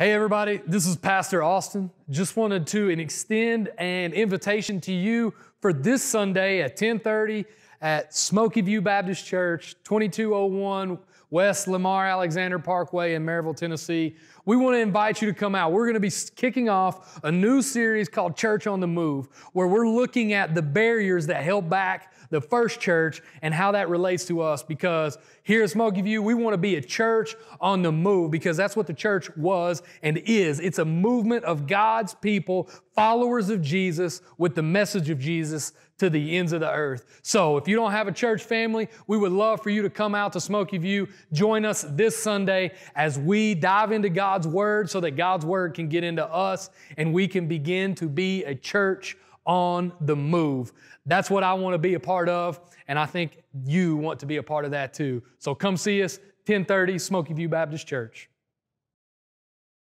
Hey everybody, this is Pastor Austin. Just wanted to extend an invitation to you for this Sunday at 10:30 at Smoky View Baptist Church, 2201 West Lamar Alexander Parkway in Maryville, Tennessee. We want to invite you to come out. We're going to be kicking off a new series called Church on the Move, where we're looking at the barriers that held back the first church and how that relates to us. Because here at Smoky View, we want to be a church on the move because that's what the church was and is. It's a movement of God's people, followers of Jesus, with the message of Jesus to the ends of the earth. So if you don't have a church family, we would love for you to come out to Smoky View. Join us this Sunday as we dive into God's Word so that God's Word can get into us and we can begin to be a church on the move. That's what I want to be a part of, and I think you want to be a part of that too. So come see us, 1030 Smoky View Baptist Church.